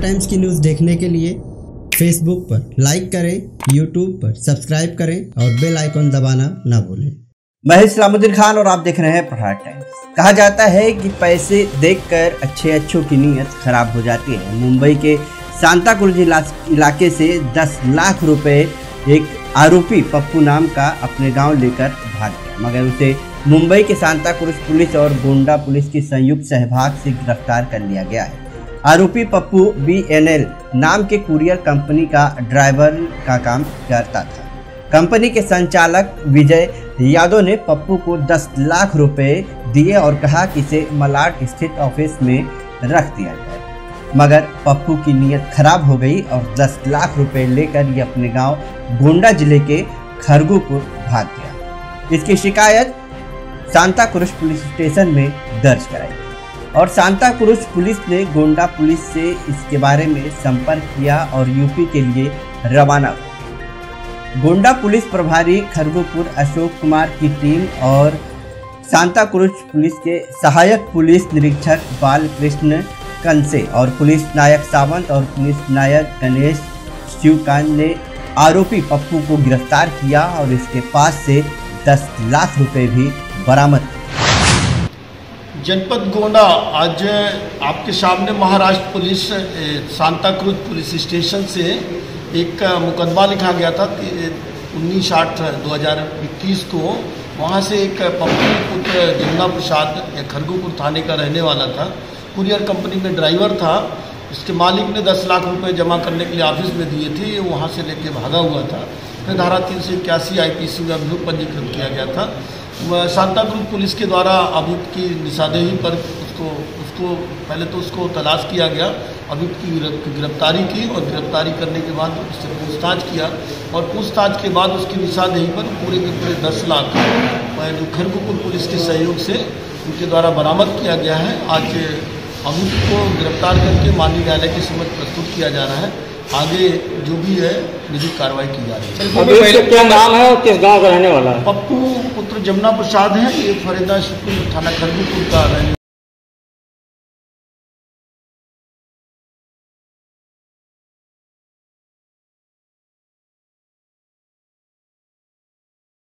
Times की news देखने के लिए फेसबुक पर लाइक करें यूट्यूब पर सब्सक्राइब करें और बेल आइकॉन दबाना ना भूलें। मैं इस्लामुद्दीन खान और आप देख रहे हैं प्रहार टाइम्स। कहा जाता है कि पैसे देखकर अच्छे अच्छों की नीयत खराब हो जाती है। मुंबई के सांता क्रूज इलाके से 10 लाख रुपए एक आरोपी पप्पू नाम का अपने गाँव लेकर भाग गया। मगर उसे मुंबई के सांता क्रूज पुलिस और गोंडा पुलिस की संयुक्त सहभाग से गिरफ़्तार कर लिया गया है। आरोपी पप्पू बीएनएल नाम के कुरियर कंपनी का ड्राइवर का काम करता था। कंपनी के संचालक विजय यादव ने पप्पू को 10 लाख रुपए दिए और कहा कि इसे मलाड स्थित ऑफ़िस में रख दिया जाए। मगर पप्पू की नीयत खराब हो गई और 10 लाख रुपए लेकर ये अपने गाँव गोंडा ज़िले के खरगुपुर भाग गया। इसकी शिकायत सांता क्रूज पुलिस स्टेशन में दर्ज कराई और सांता क्रूज पुलिस ने गोंडा पुलिस से इसके बारे में संपर्क किया और यूपी के लिए रवाना गोंडा पुलिस प्रभारी खरगोपुर अशोक कुमार की टीम और सांता क्रूज पुलिस के सहायक पुलिस निरीक्षक बालकृष्ण कंसे और पुलिस नायक सावंत और पुलिस नायक गणेश शिवकांत ने आरोपी पप्पू को गिरफ़्तार किया और इसके पास से 10 लाख रुपए भी बरामद जनपद गोंडा, आज आपके सामने Maharashtra police Santacruz police station से एक मुकदमा लिखा गया था उन्नीस आठ दो हज़ार इक्कीस को वहाँ से एक पप्पू पुत्र जमुना प्रसाद खरगोपुर थाने का रहने वाला था। कुरियर कंपनी में ड्राइवर था। इसके मालिक ने दस लाख रुपए जमा करने के लिए ऑफ़िस में दिए थे। ये वहाँ से लेके भागा हुआ था। फिर धारा तीन सौ इक्यासी आई पी सी में अभियोग पंजीकृत किया गया था। सांता क्रूज पुलिस के द्वारा अभियुक्त की निशादेही पर उसको उसको, पहले तो उसको तलाश किया गया, अभियुक्त की गिरफ्तारी की और गिरफ्तारी करने के बाद उससे पूछताछ किया और पूछताछ के बाद उसकी निशादेही पर पूरे के पूरे दस लाख जो खरगोपुर पुलिस के सहयोग से उनके द्वारा बरामद किया गया है, आज अभियुक्त को गिरफ़्तार करके माननीय न्यायालय के समझ प्रस्तुत किया जा रहा है। आगे जो भी है विधिक कार्रवाई की जा रही है। क्या नाम है और किस गाँव का रहने वाला है? पप्पू पुत्र जमुना प्रसाद है ये फरीदा थाना खरगुपुर का रहने